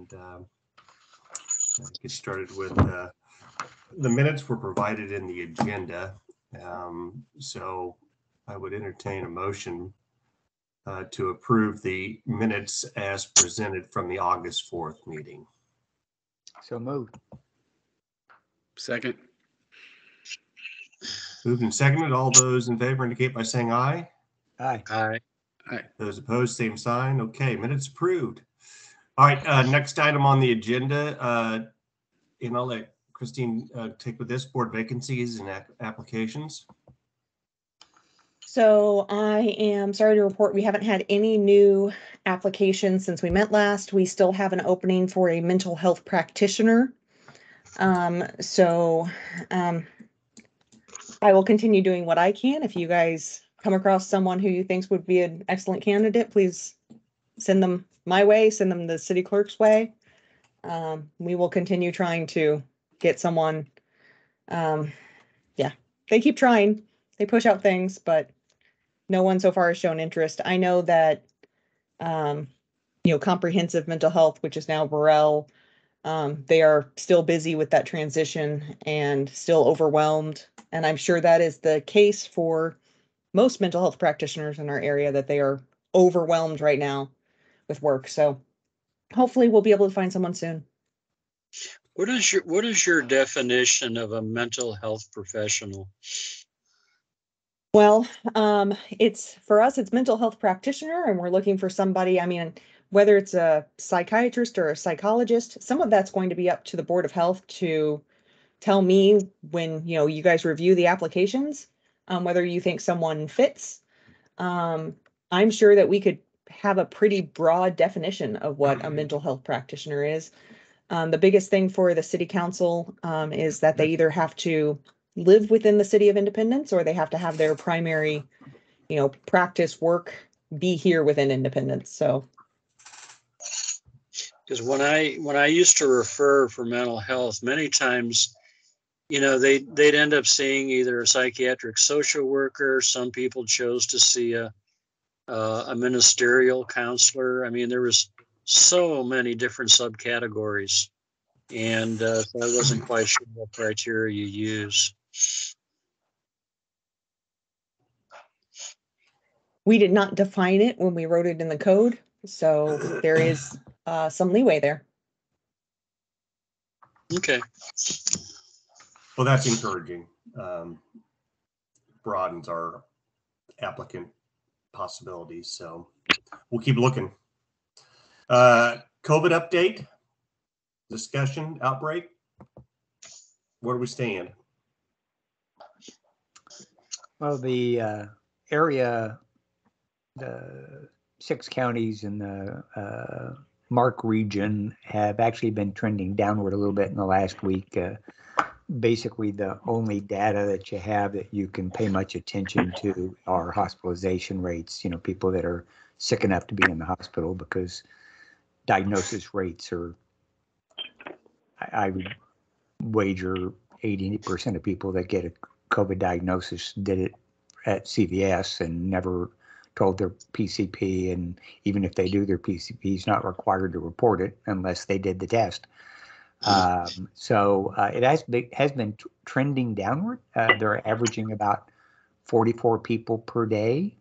and um, get started with, uh, the minutes were provided in the agenda. Um, So I would entertain a motion uh, to approve the minutes as presented from the August 4th meeting. So moved. Second. Moved and seconded. All those in favor indicate by saying aye. Aye. Aye. Those opposed, same sign. Okay, minutes approved. All right, uh, next item on the agenda, uh, and I'll let Christine uh, take with this, board vacancies and applications. So I am sorry to report, we haven't had any new applications since we met last. We still have an opening for a mental health practitioner. Um, so, um, I will continue doing what I can. If you guys come across someone who you think would be an excellent candidate, please send them my way, send them the city clerk's way. Um, we will continue trying to get someone. Um, yeah, they keep trying. They push out things, but no one so far has shown interest. I know that, um, you know, comprehensive mental health, which is now Burrell, um, they are still busy with that transition and still overwhelmed. And I'm sure that is the case for most mental health practitioners in our area, that they are overwhelmed right now with work. So hopefully we'll be able to find someone soon. What is your, what is your definition of a mental health professional? Well, um, it's for us, it's mental health practitioner, and we're looking for somebody. I mean, whether it's a psychiatrist or a psychologist, some of that's going to be up to the Board of Health to tell me when, you know, you guys review the applications, um, whether you think someone fits. Um, I'm sure that we could have a pretty broad definition of what a mental health practitioner is. Um, the biggest thing for the city council, um, is that they either have to live within the city of Independence or they have to have their primary, you know, practice work be here within Independence. So, Because when I, when I used to refer for mental health, many times, you know, they, they'd end up seeing either a psychiatric social worker, some people chose to see a, uh, a ministerial counselor. I mean, there was so many different subcategories. And, uh, so I wasn't quite sure what criteria you use. we did not define it when we wrote it in the code. So there is, uh, some leeway there. Okay. Well, that's encouraging. Um, Broadens our applicant possibilities, so we'll keep looking. Uh, COVID update, discussion, outbreak. Where do we stand? Well, the uh, area, the six counties in the uh, MARC region have actually been trending downward a little bit in the last week. Basically, the only data that you have that you can pay much attention to are hospitalization rates, you know, people that are sick enough to be in the hospital because diagnosis rates are, I I would wager eighty percent of people that get a COVID diagnosis did it at CVS and never told their PCP. And even if they do, their PCP is not required to report it unless they did the test. Um, so uh, it has been, has been t- trending downward. Uh, they're averaging about 44 people per day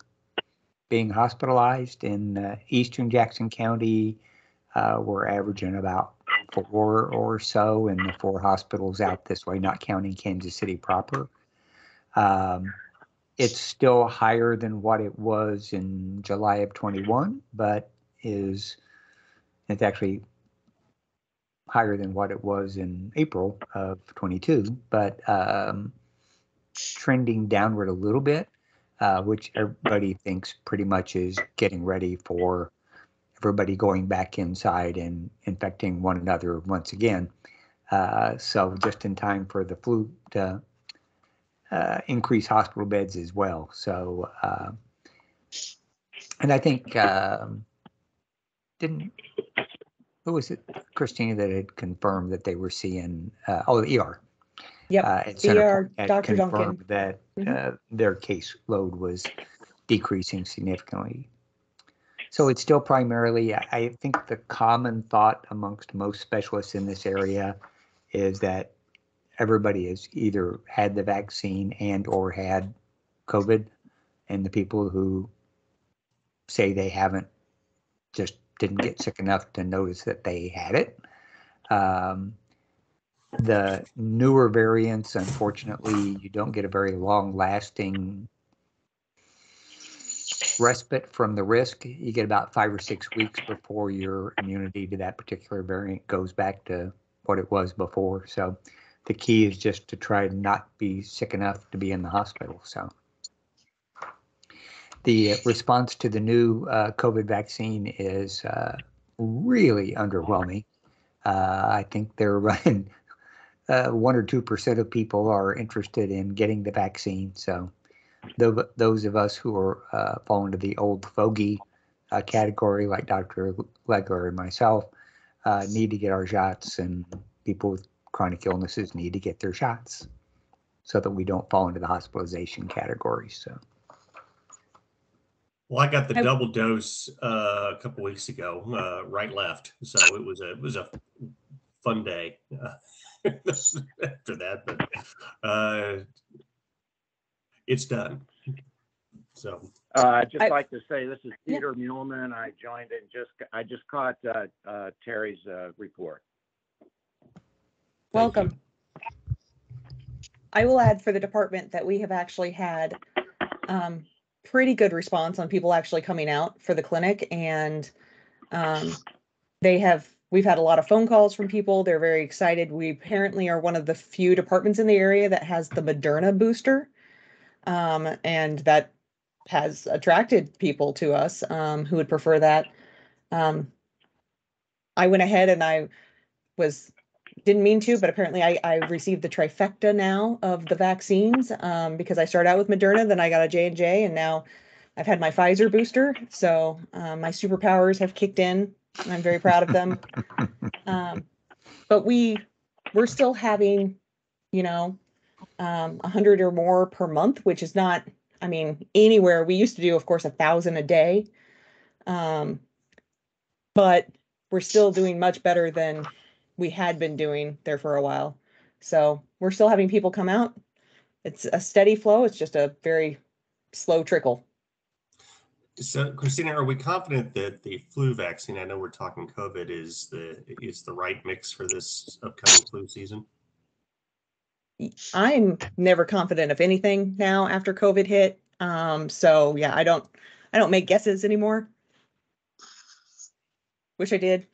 being hospitalized in uh, eastern Jackson County. Uh, we're averaging about four or so in the four hospitals out this way, not counting Kansas City proper. Um, it's still higher than what it was in July of 21, but is it's actually higher than what it was in April of 22, but um, trending downward a little bit, uh, which everybody thinks pretty much is getting ready for everybody going back inside and infecting one another once again. Uh, so just in time for the flu to uh, increase hospital beds as well. So, uh, and I think um, didn't who was it, Christina, that had confirmed that they were seeing uh, oh the ER. Yep, uh, at ER, had Dr. Duncan. confirmed That Mhm. uh, their caseload was decreasing significantly. So it's still primarily, I- I think the common thought amongst most specialists in this area is that everybody has either had the vaccine and or had COVID. And the people who say they haven't just didn't get sick enough to notice that they had it. Um, the newer variants, unfortunately, you don't get a very long lasting respite from the risk. You get about five or six weeks before your immunity to that particular variant goes back to what it was before. So the key is just to try not be sick enough to be in the hospital. So the response to the new uh, COVID vaccine is uh, really underwhelming. Uh, I think they're running uh, one or two percent of people are interested in getting the vaccine. So tho- those of us who are uh, fall into the old fogey uh, category, like Dr. Legler and myself, need to get our shots, and people with chronic illnesses need to get their shots so that we don't fall into the hospitalization category. So. Well, I got the I- double dose uh, a couple weeks ago, uh, right left. So it was a it was a fun day uh, after that, but uh, it's done. So Uh, I'd just I- like to say, this is Yeah. Peter Muleman. I joined and just, I just caught, uh, uh, Terry's, uh, report. thank you. Welcome. I will add for the department that we have actually had um, pretty good response on people actually coming out for the clinic and um, they have, we've had a lot of phone calls from people. They're very excited. We apparently are one of the few departments in the area that has the Moderna booster. Um, and that has attracted people to us um, who would prefer that. Um, I went ahead and I was didn't mean to, but apparently I, I received the trifecta now of the vaccines um, because I started out with Moderna, then I got a J and J, and now I've had my Pfizer booster. So um, my superpowers have kicked in. And I'm very proud of them. um, but we we're still having, you know, um, a hundred or more per month, which is not. I mean, anywhere we used to do, of course, a thousand a day. Um, but we're still doing much better than we had been doing there for a while. So we're still having people come out. It's a steady flow. It's just a very slow trickle. So Christina, are we confident that the flu vaccine, I know we're talking COVID, is the is the right mix for this upcoming flu season? I'm never confident of anything now after COVID hit. Um, so yeah, I don't, I don't make guesses anymore. Wish I did.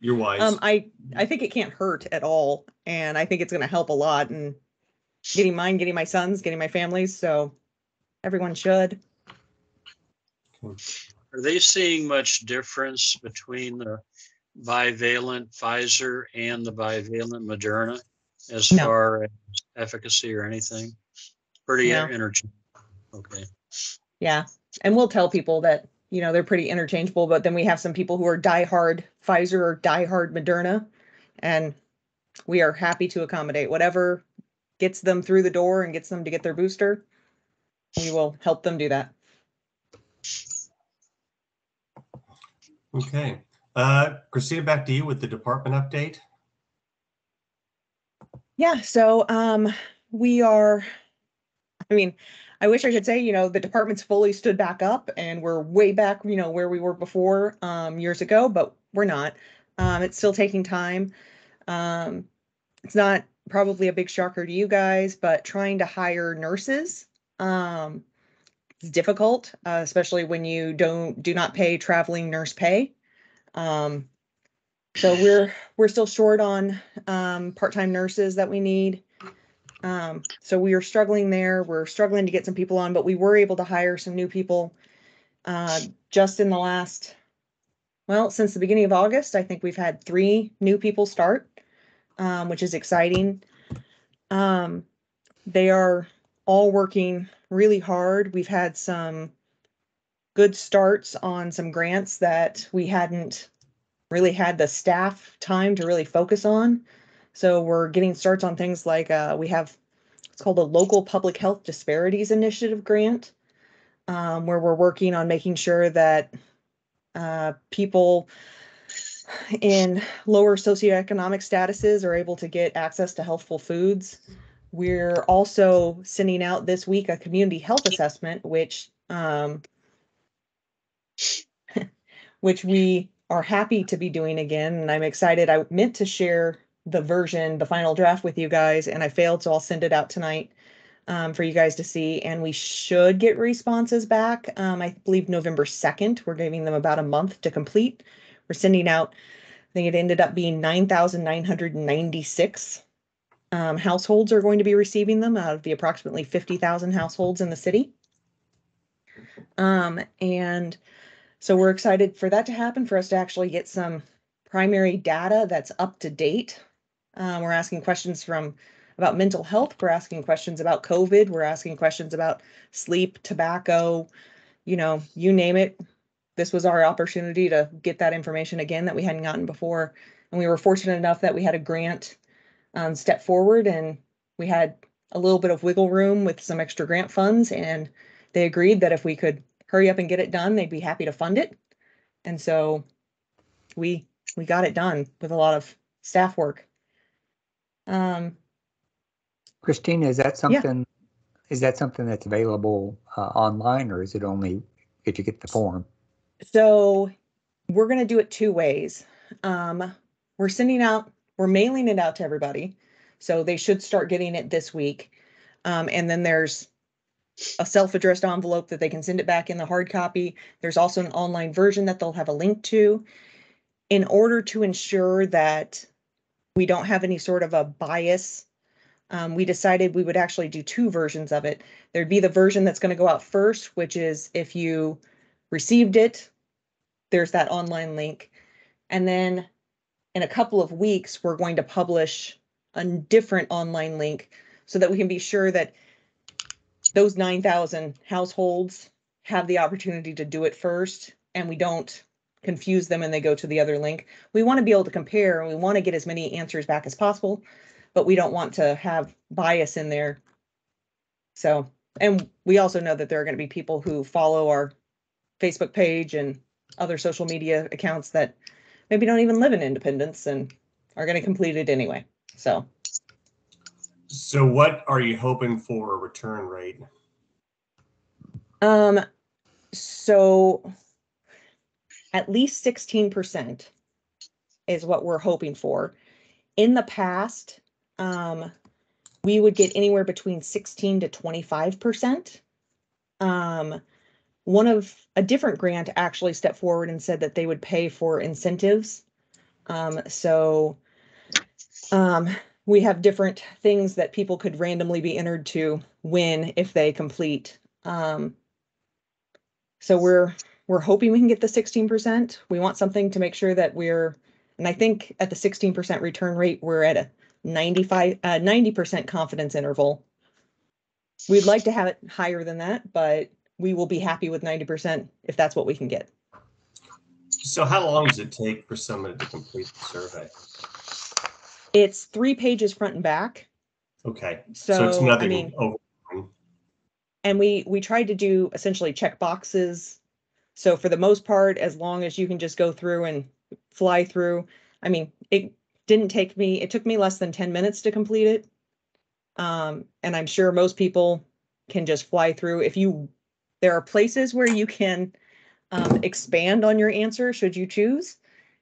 You're wise. Um, I, I think it can't hurt at all. And I think it's going to help a lot and getting mine, getting my sons, getting my families. So everyone should. Are they seeing much difference between the bivalent Pfizer and the bivalent Moderna as No. far as efficacy or anything? Pretty No. interchangeable. Okay. Yeah, and we'll tell people that, you know, they're pretty interchangeable, but then we have some people who are diehard Pfizer or diehard Moderna. And we are happy to accommodate whatever gets them through the door and gets them to get their booster. We will help them do that. Okay. Uh, Christina, back to you with the department update. Yeah, so um we are I mean, I wish I could say, you know, the department's fully stood back up and we're way back, you know, where we were before um years ago, but we're not. Um it's still taking time. Um it's not probably a big shocker to you guys, but trying to hire nurses um is difficult, uh, especially when you don't do not pay traveling nurse pay. Um so we're we're still short on um, part-time nurses that we need. Um, so we are struggling there. We're struggling to get some people on, but we were able to hire some new people uh, just in the last, well, since the beginning of August. I think we've had three new people start, um, which is exciting. Um, they are all working really hard. We've had some good starts on some grants that we hadn't really had the staff time to really focus on. So we're getting starts on things like uh, we have it's called a local public health disparities initiative grant, um, where we're working on making sure that uh, people in lower socioeconomic statuses are able to get access to healthful foods. We're also sending out this week a community health assessment, which um, which we are happy to be doing again. And I'm excited. I meant to share the version, the final draft with you guys, and I failed, so I'll send it out tonight um, for you guys to see. And we should get responses back. Um, I believe November 2nd. We're giving them about a month to complete. We're sending out, I think it ended up being 9,996 um, households are going to be receiving them out of the approximately 50,000 households in the city. Um, and so we're excited for that to happen, for us to actually get some primary data that's up to date. Um, we're asking questions from about mental health. We're asking questions about COVID. We're asking questions about sleep, tobacco, you know, you name it. This was our opportunity to get that information again that we hadn't gotten before. And we were fortunate enough that we had a grant um, step forward and we had a little bit of wiggle room with some extra grant funds. And they agreed that if we could hurry up and get it done, they'd be happy to fund it. And so we we got it done with a lot of staff work. Um, Christina, is that something, is that something that's available uh, online or is it only if you get the form? so we're gonna do it two ways. Um, we're sending out, we're mailing it out to everybody. So they should start getting it this week. Um, and then there's a self-addressed envelope that they can send it back in the hard copy. There's also an online version that they'll have a link to. In order to ensure that we don't have any sort of a bias, um, we decided we would actually do two versions of it. There'd be the version that's going to go out first, which is if you received it, there's that online link. And then in a couple of weeks, we're going to publish a different online link so that we can be sure that those 9,000 households have the opportunity to do it first and we don't confuse them and they go to the other link. We want to be able to compare and we want to get as many answers back as possible, but we don't want to have bias in there. So, and we also know that there are going to be people who follow our Facebook page and other social media accounts that maybe don't even live in Independence and are going to complete it anyway. So, So what are you hoping for a return rate? um, so at least sixteen percent is what we're hoping for. In the past, um, we would get anywhere between sixteen to twenty-five percent. Um, one of a different grant actually stepped forward and said that they would pay for incentives. Um, so um, we have different things that people could randomly be entered to win if they complete. Um, so we're we're hoping we can get the sixteen percent. We want something to make sure that we're, and I think at the sixteen percent return rate, we're at a ninety-five, uh, ninety percent confidence interval. We'd like to have it higher than that, but we will be happy with ninety percent if that's what we can get. So how long does it take for somebody to complete the survey? It's three pages front and back. Okay, so it's So, I nothing mean, over, and we, we tried to do essentially check boxes. So for the most part, as long as you can just go through and fly through, I mean, it didn't take me, it took me less than ten minutes to complete it. Um, and I'm sure most people can just fly through. If you, there are places where you can um, expand on your answer should you choose.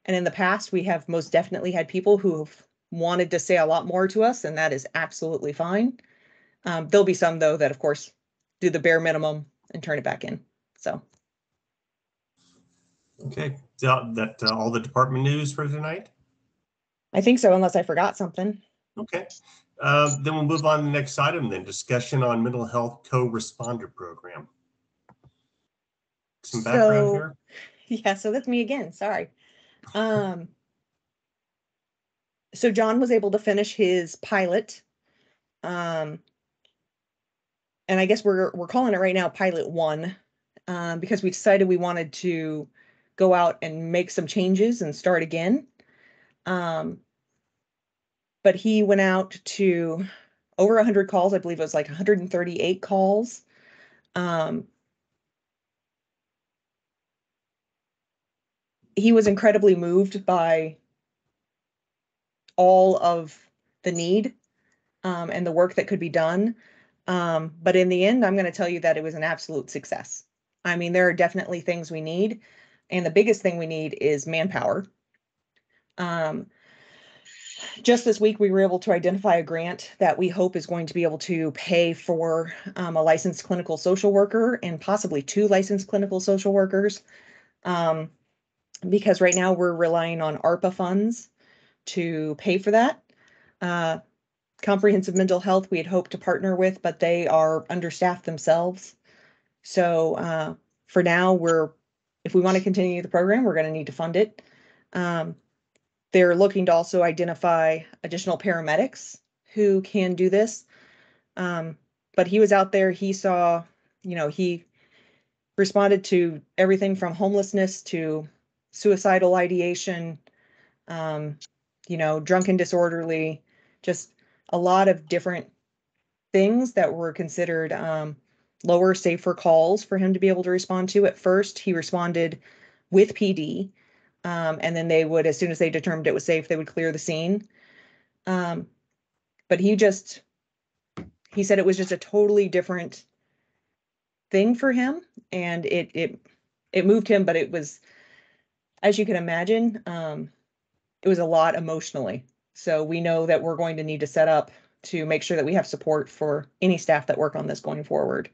And in the past, we have most definitely had people who have wanted to say a lot more to us, and that is absolutely fine. Um, there'll be some though that, of course, do the bare minimum and turn it back in. So okay, that that, uh, all the department news for tonight? I think so, unless I forgot something. Okay, uh, then we'll move on to the next item then, discussion on mental health co-responder program. Some background So- here? Yeah, so that's me again. Sorry. Um, so John was able to finish his pilot. Um, and I guess we're we're calling it right now pilot one, um, because we decided we wanted to go out and make some changes and start again. Um, but he went out to over 100 calls. I believe it was like 138 calls. Um, he was incredibly moved by all of the need um, and the work that could be done. Um, but in the end, I'm going to tell you that it was an absolute success. I mean, there are definitely things we need, and the biggest thing we need is manpower. Um, just this week, we were able to identify a grant that we hope is going to be able to pay for um, a licensed clinical social worker and possibly two licensed clinical social workers. Um, because right now we're relying on ARPA funds to pay for that. Uh, comprehensive mental health, we had hoped to partner with, but they are understaffed themselves. So uh, for now, we're, if we want to continue the program, we're going to need to fund it. Um, they're looking to also identify additional paramedics who can do this. Um, but he was out there, he saw, you know, he responded to everything from homelessness to suicidal ideation, um, you know, drunken disorderly, just a lot of different things that were considered um, lower, safer calls for him to be able to respond to. At first, he responded with PD, um, and then they would, as soon as they determined it was safe, they would clear the scene. Um, but he just, he said it was just a totally different thing for him, and it it it moved him, but it was, as you can imagine, um, it was a lot emotionally. So we know that we're going to need to set up to make sure that we have support for any staff that work on this going forward.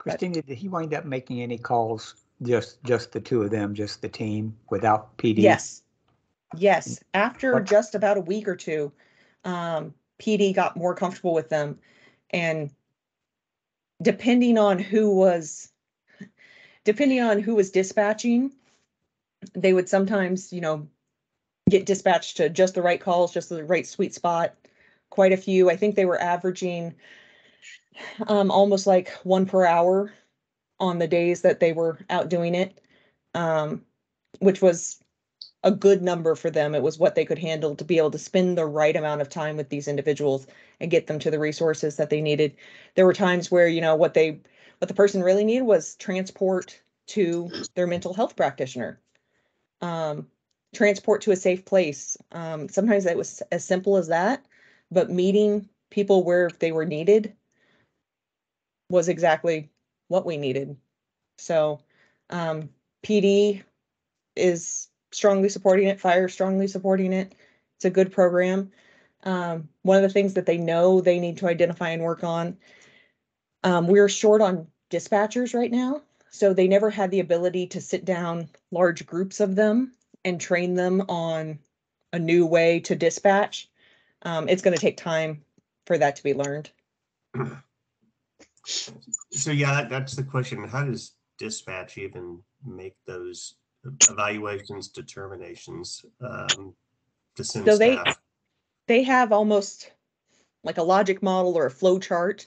Christina, did he wind up making any calls? Just, just the two of them, just the team without PD? Yes. Yes. After What- just about a week or two, um, PD got more comfortable with them. And depending on who was, depending on who was dispatching, they would sometimes, you know, get dispatched to just the right calls, just the right sweet spot. Quite a few. I think they were averaging um, almost like one per hour on the days that they were out doing it, um, which was a good number for them. It was what they could handle to be able to spend the right amount of time with these individuals and get them to the resources that they needed. There were times where, you know, what they what the person really needed was transport to their mental health practitioner. Um, transport to a safe place. Um, sometimes it was as simple as that, but meeting people where they were needed was exactly what we needed. So um, PD is strongly supporting it, fire strongly supporting it. It's a good program. Um, one of the things that they know they need to identify and work on. Um, we're short on dispatchers right now, so they never had the ability to sit down large groups of them and train them on a new way to dispatch. Um, it's going to take time for that to be learned. So yeah, that- that's the question. How does dispatch even make those evaluations, determinations um, to send So they- staff? they have almost like a logic model or a flow chart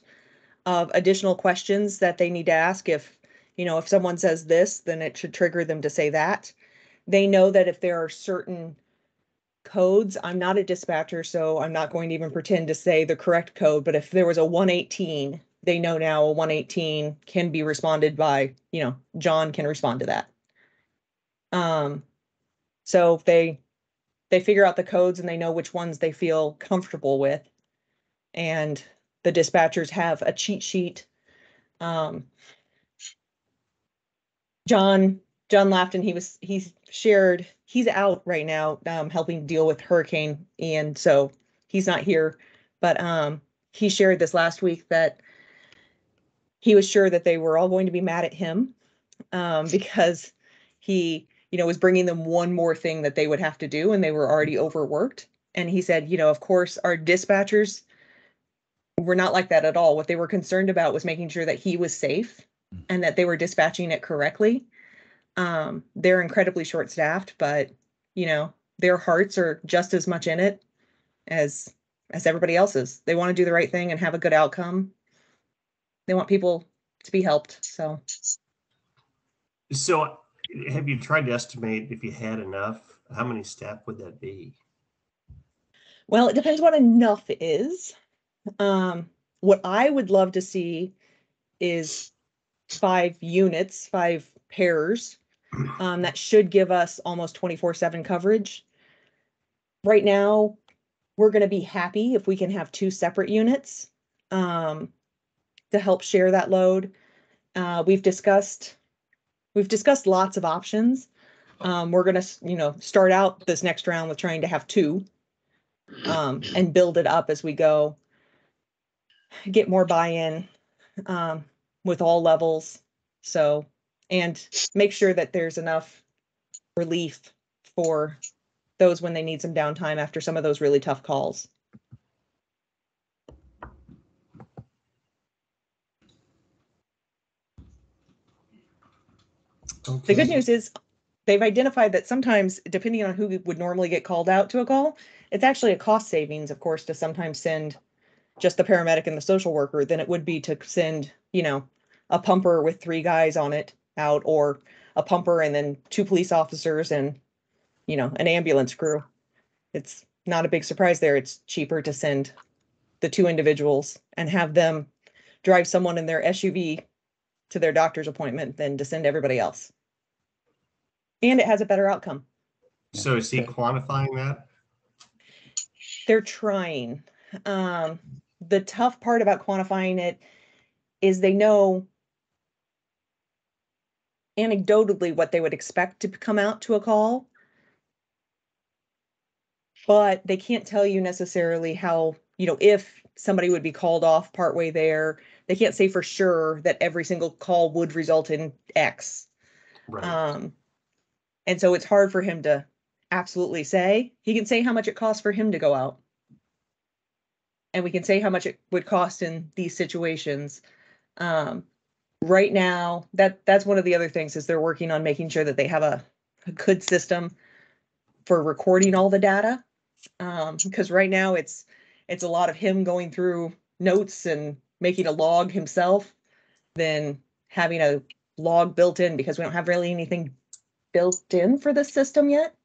of additional questions that they need to ask if you know if someone says this then it should trigger them to say that they know that if there are certain codes i'm not a dispatcher so i'm not going to even pretend to say the correct code but if there was a 118 they know now a 118 can be responded by you know john can respond to that um so they they figure out the codes and they know which ones they feel comfortable with. And the dispatchers have a cheat sheet. Um, John, John Lafton, he was, he's shared, he's out right now, um, helping deal with Hurricane Ian, so he's not here. But, um, he shared this last week that he was sure that they were all going to be mad at him, um, because he, you know, was bringing them one more thing that they would have to do and they were already overworked. And he said, you know, of course, our dispatchers were not like that at all. What they were concerned about was making sure that he was safe and that they were dispatching it correctly. Um, they're incredibly short staffed, but you know, their hearts are just as much in it as as everybody else's. They want to do the right thing and have a good outcome. They want people to be helped. So So have you tried to estimate if you had enough, how many staff would that be? Well, it depends what enough is. Um, what I would love to see is five units, five pairs. Um, that should give us almost twenty-four seven coverage. Right now, we're gonna be happy if we can have two separate units, um, to help share that load. Uh, we've discussed, we've discussed lots of options. Um, we're gonna, you know, start out this next round with trying to have two. Um, and build it up as we go. Get more buy-in, um, with all levels. So, and make sure that there's enough relief for those when they need some downtime after some of those really tough calls. The good news is they've identified that sometimes, depending on who would normally get called out to a call, it's actually a cost savings, of course, to sometimes send just the paramedic and the social worker than it would be to send, you know, a pumper with three guys on it out or a pumper and then two police officers and, you know, an ambulance crew. It's not a big surprise there. It's cheaper to send the two individuals and have them drive someone in their SUV to their doctor's appointment than to send everybody else. And it has a better outcome. So is he quantifying that? They're trying. Um, the tough part about quantifying it is they know anecdotally what they would expect to come out to a call. But they can't tell you necessarily how, you know, if somebody would be called off partway there. They can't say for sure that every single call would result in X. Right. Um, and so it's hard for him to absolutely say. He can say how much it costs for him to go out. And we can say how much it would cost in these situations. Um, right now, that that's one of the other things is they're working on making sure that they have a, a good system for recording all the data. Um, because right now it's it's a lot of him going through notes and making a log himself than having a log built in because we don't have really anything built in for the system yet.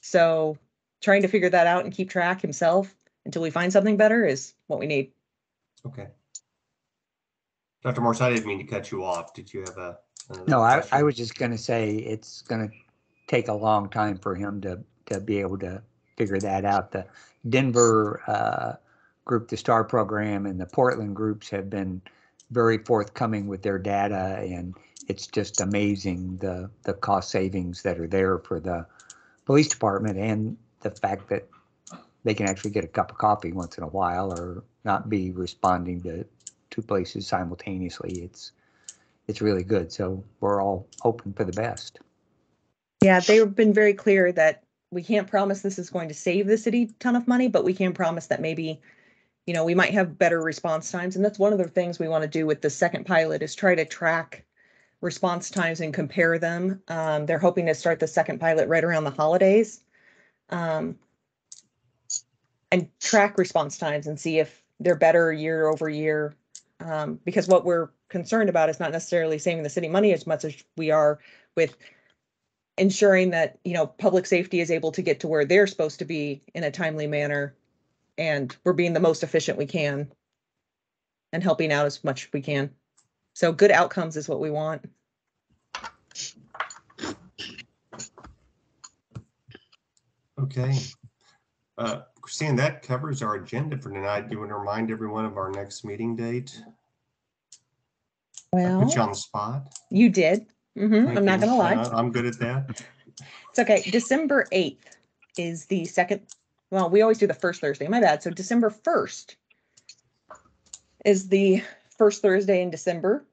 So trying to figure that out and keep track himself until we find something better is what we need. Okay. Dr. Morse, I didn't mean to cut you off. Did you have a? No, I, I was just gonna say it's gonna take a long time for him to, to be able to figure that out. The Denver, uh, group, the STAR program and the Portland groups have been very forthcoming with their data and it's just amazing the, the cost savings that are there for the police department and the fact that they can actually get a cup of coffee once in a while or not be responding to two places simultaneously. It's, it's really good. So we're all hoping for the best. Yeah, they've been very clear that we can't promise this is going to save the city a ton of money, but we can promise that maybe, you know, we might have better response times. And that's one of the things we want to do with the second pilot is try to track response times and compare them. Um, they're hoping to start the second pilot right around the holidays. Um, and track response times and see if they're better year over year. Um, because what we're concerned about is not necessarily saving the city money as much as we are with ensuring that, you know, public safety is able to get to where they're supposed to be in a timely manner. And we're being the most efficient we can and helping out as much as we can. So good outcomes is what we want. Okay. Uh, Christine, that covers our agenda for tonight. Do you want to remind everyone of our next meeting date? I Well, Put you on the spot. you did. Hmm Thank I'm not you. gonna lie. Uh, I'm good at that. It's okay. December eighth is the second, well, we always do the first Thursday. My bad. So December first is the first Thursday in December.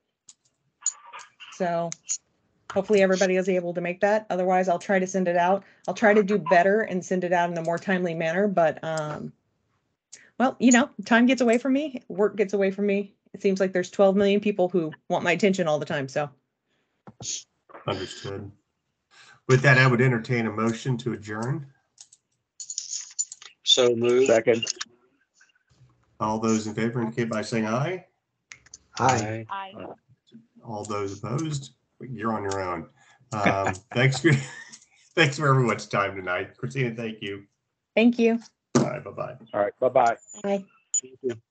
So hopefully everybody is able to make that. Otherwise, I'll try to send it out. I'll try to do better and send it out in a more timely manner, but um well, you know, time gets away from me, work gets away from me. It seems like there's 12 million people who want my attention all the time, so Understood. With that, I would entertain a motion to adjourn. So moved. Second. All those in favor indicate by saying aye. Hi. Aye. All those opposed, you're on your own. Um, Thanks for, thanks for everyone's time tonight. Christina, thank you. thank you. All right, bye-bye. All right, bye-bye. Bye. Thank you.